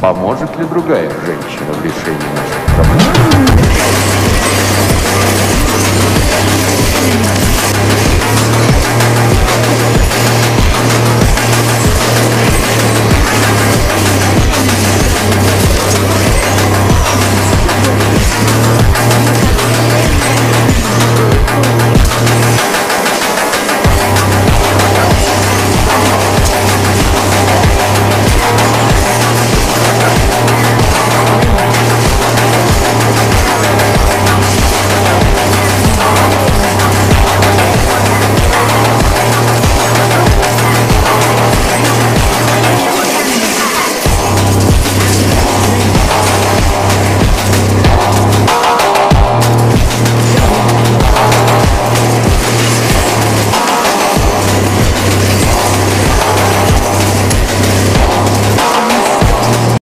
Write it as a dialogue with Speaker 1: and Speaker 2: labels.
Speaker 1: Поможет ли другая женщина в решении наших проблем?